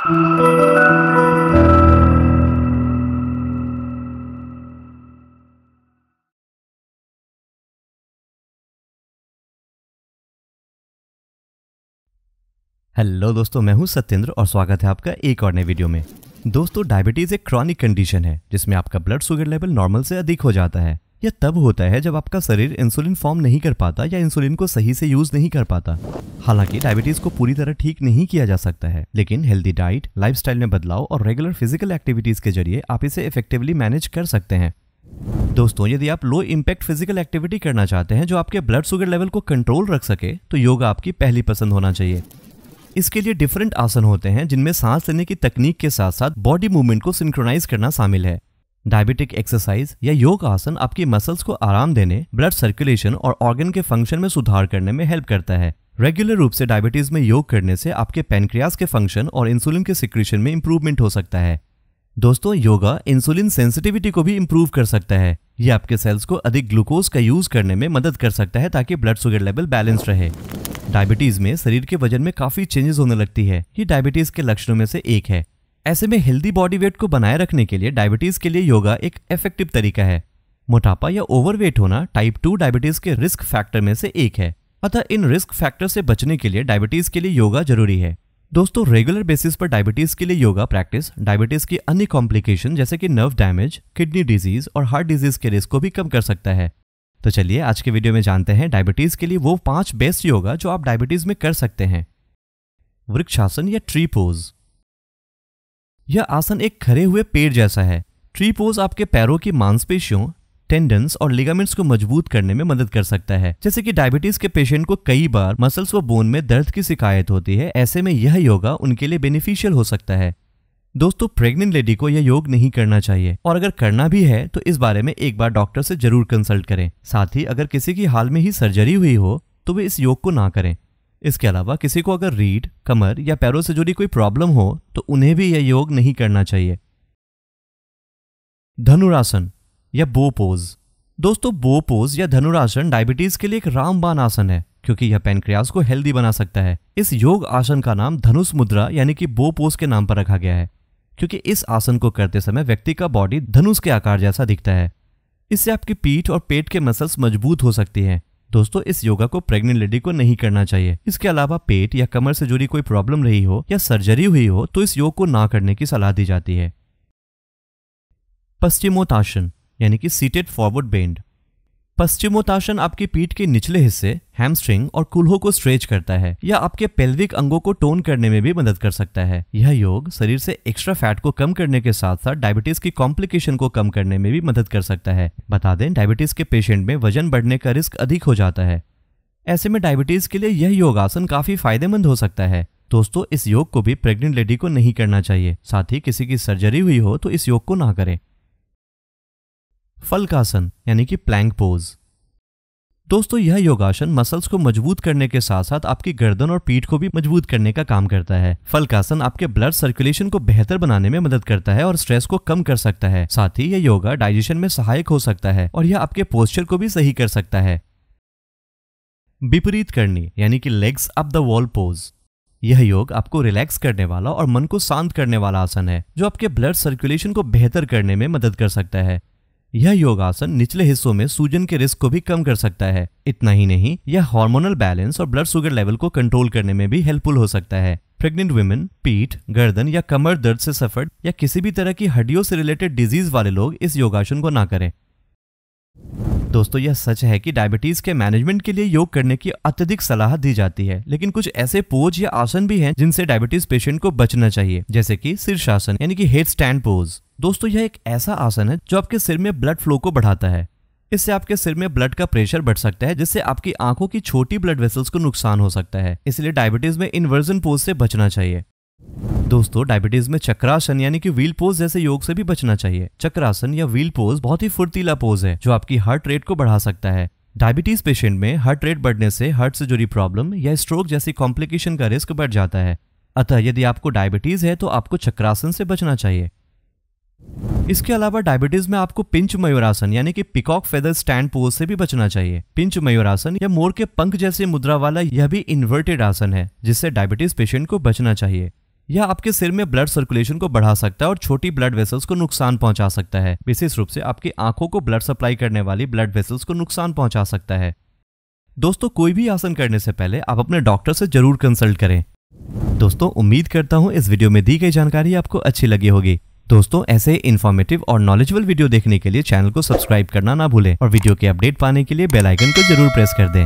Hello दोस्तों, मैं हूँ सत्येंद्र और स्वागत है आपका एक और नए वीडियो में। दोस्तों, डायबिटीज़ एक क्रॉनिक कंडीशन है, जिसमें आपका ब्लड शुगर लेवल नॉर्मल से अधिक हो जाता है। यह तब होता है जब आपका शरीर इंसुलिन फॉर्म नहीं कर पाता या इंसुलिन को सही से यूज़ नहीं कर पाता। हालाँकि डायबिटीज़ को पूरी तरह ठीक नहीं किया जा सकता है, लेकिन हेल्दी डाइट लाइफस्टाइल में बदलाव और रेगुलर फ़िज़िकल एक्टिविटीज़ के ज़रिए आप इसे इफेक्टिवली मैनेज कर सकते हैं। दोस्तों, यदि आप लो इम्पैक्ट फ़िज़िकल एक्टिविटी करना चाहते हैं जो आपके ब्लड शुगर लेवल को कंट्रोल रख सके तो योगा आपकी पहली पसंद होना चाहिए। इसके लिए डिफरेंट आसन होते हैं जिनमें सांस लेने की तकनीक के साथ साथ बॉडी मूवमेंट को सिंक्रोनाइज करना शामिल है। डायबिटिक एक्सरसाइज या योग आसन आपकी मसल्स को आराम देने, ब्लड सर्कुलेशन और ऑर्गन के फ़ंक्शन में सुधार करने में हेल्प करता है। रेगुलर रूप से डायबिटीज़ में योग करने से आपके पेनक्रियास के फ़ंक्शन और इंसुलिन के सिक्रेशन में इंप्रूवमेंट हो सकता है। दोस्तों, योगा इंसुलिन सेंसिटिविटी को भी इंप्रूव कर सकता है। ये आपके सेल्स को अधिक ग्लूकोज का यूज़ करने में मदद कर सकता है ताकि ब्लड शुगर लेवल बैलेंस रहे। डायबिटीज़ में शरीर के वज़न में काफ़ी चेंजेस होने लगती है। ये डायबिटीज़ के लक्षणों में से एक है। ऐसे में हेल्दी बॉडी वेट को बनाए रखने के लिए डायबिटीज़ के लिए योगा एक इफ़ेक्टिव तरीका है। मोटापा या ओवरवेट होना टाइप टू डायबिटीज़ के रिस्क फैक्टर में से एक है। अतः इन रिस्क फैक्टर से बचने के लिए डायबिटीज़ के लिए योगा ज़रूरी है। दोस्तों रेगुलर बेसिस पर डायबिटीज़ के लिए योगा प्रैक्टिस डायबिटीज़ की अन्य कॉम्प्लिकेशन जैसे कि नर्व डैमेज किडनी डिज़ीज़ और हार्ट डिज़ीज़ के रिस्क को भी कम कर सकता है। तो चलिए आज के वीडियो में जानते हैं डायबिटीज़ के लिए वो पाँच बेस्ट योगा जो आप डायबिटीज़ में कर सकते हैं। वृक्षासन या ट्री पोज यह आसन एक खड़े हुए पेड़ जैसा है। ट्री पोज आपके पैरों की मांसपेशियों टेंडन्स और लिगामेंट्स को मज़बूत करने में मदद कर सकता है। जैसे कि डायबिटीज़ के पेशेंट को कई बार मसल्स व बोन में दर्द की शिकायत होती है, ऐसे में यह योगा उनके लिए बेनिफिशियल हो सकता है। दोस्तों प्रेग्नेंट लेडी को यह योग नहीं करना चाहिए। और अगर करना भी है तो इस बारे में एक बार डॉक्टर से ज़रूर कंसल्ट करें। साथ ही अगर किसी की हाल में ही सर्जरी हुई हो तो वे इस योग को ना करें। इसके अलावा किसी को अगर रीढ़, कमर या पैरों से जुड़ी कोई प्रॉब्लम हो तो उन्हें भी यह योग नहीं करना चाहिए। धनुरासन या बो पोज। दोस्तों, बो पोज या धनुरासन डायबिटीज़ के लिए एक रामबान आसन है, क्योंकि यह पेनक्रियास को हेल्दी बना सकता है। इस योग आसन का नाम धनुष मुद्रा, यानी कि बो पोज के नाम पर रखा गया है, क्योंकि इस आसन को करते समय व्यक्ति का बॉडी धनुष के आकार जैसा दिखता है। इससे आपकी पीठ और पेट के मसल्स मज़बूत हो सकती हैं। दोस्तों, इस योगा को प्रेग्नेंट लेडी को नहीं करना चाहिए। इसके अलावा पेट या कमर से जुड़ी कोई प्रॉब्लम रही हो या सर्जरी हुई हो तो इस योग को ना करने की सलाह दी जाती है। पश्चिमोत्तासन यानी कि सीटेड फॉरवर्ड बेंड पश्चिमोत्तासन आपकी पीठ के निचले हिस्से हैमस्ट्रिंग और कुल्हों को स्ट्रेच करता है, या आपके पेल्विक अंगों को टोन करने में भी मदद कर सकता है। यह योग शरीर से एक्स्ट्रा फैट को कम करने के साथ साथ डायबिटीज़ की कॉम्प्लिकेशन को कम करने में भी मदद कर सकता है। बता दें डायबिटीज़ के पेशेंट में वज़न बढ़ने का रिस्क अधिक हो जाता है। ऐसे में डायबिटीज़ के लिए यह योगासन काफ़ी फ़ायदेमंद हो सकता है। दोस्तों, इस योग को भी प्रेग्नेंट लेडी को नहीं करना चाहिए। साथ ही किसी की सर्जरी हुई हो तो इस योग को ना करें। फलकासन, यानी कि प्लैंक पोज दोस्तों, यह योगासन मसल्स को मज़बूत करने के साथ साथ आपकी गर्दन और पीठ को भी मज़बूत करने का काम करता है। फलकासन आपके ब्लड सर्कुलेशन को बेहतर बनाने में मदद करता है और स्ट्रेस को कम कर सकता है। साथ ही यह योगा डाइजेशन में सहायक हो सकता है और यह आपके पोस्चर को भी सही कर सकता है। विपरीत करनी, यानी कि legs up the wall pose यह योग आपको रिलैक्स करने वाला और मन को शांत करने वाला आसन है, जो आपके ब्लड सर्कुलेशन को बेहतर करने में मदद कर सकता है। यह योगासन निचले हिस्सों में सूजन के रिस्क को भी कम कर सकता है। इतना ही नहीं, यह हार्मोनल बैलेंस और ब्लड शुगर लेवल को कंट्रोल करने में भी हेल्पफुल हो सकता है। प्रेग्नेंट वुमेन पीठ, गर्दन या कमर दर्द से सफ़र या किसी भी तरह की हड्डियों से रिलेटेड डिज़ीज़ वाले लोग इस योगासन को ना करें। दोस्तों, यह सच है कि डायबिटीज़ के मैनेजमेंट के लिए योग करने की अत्यधिक सलाह दी जाती है। लेकिन कुछ ऐसे पोज या आसन भी हैं जिनसे डायबिटीज़ पेशेंट को बचना चाहिए, जैसे कि शीर्षासन, यानी कि हेड स्टैंड पोज दोस्तों, यह एक ऐसा आसन है जो आपके सिर में ब्लड फ्लो को बढ़ाता है। इससे आपके सिर में ब्लड का प्रेशर बढ़ सकता है, जिससे आपकी आँखों की छोटी ब्लड वेसल्स को नुकसान हो सकता है। इसलिए डायबिटीज़ में इन्वर्जन पोज से बचना चाहिए। दोस्तों डायबिटीज़ में चक्रासन यानी कि व्हील पोज जैसे योग से भी बचना चाहिए। चक्रासन या व्हील पोज बहुत ही फुर्तीला पोज है, जो आपकी हार्ट रेट को बढ़ा सकता है। डायबिटीज़ पेशेंट में हार्ट रेट बढ़ने से हार्ट से जुड़ी प्रॉब्लम या स्ट्रोक जैसी कॉम्प्लिकेशन का रिस्क बढ़ जाता है। अतः यदि आपको डायबिटीज़ है तो आपको चक्रासन से बचना चाहिए। इसके अलावा डायबिटीज़ में आपको पिंच मयूरासन यानी कि पिकॉक फेदर स्टैंड पोज से भी बचना चाहिए। पिंच मयूरासन या मोर के पंख जैसे मुद्रा वाला यह भी इन्वर्टेड आसन है, जिससे डायबिटीज़ पेशेंट को बचना चाहिए। यह आपके सिर में ब्लड सर्कुलेशन को बढ़ा सकता है और छोटी ब्लड वेसल्स को नुकसान पहुँचा सकता है। विशेष रूप से आपकी आँखों को ब्लड सप्लाई करने वाली ब्लड वेसल्स को नुकसान पहुँचा सकता है। दोस्तों, कोई भी आसन करने से पहले आप अपने डॉक्टर से ज़रूर कंसल्ट करें। दोस्तों, उम्मीद करता हूँ इस वीडियो में दी गई जानकारी आपको अच्छी लगी होगी। दोस्तों, ऐसे इन्फॉर्मेटिव और नॉलेजेबल वीडियो देखने के लिए चैनल को सब्सक्राइब करना ना भूलें और वीडियो के अपडेट पाने के लिए बेल आइकन को ज़रूर प्रेस कर दें।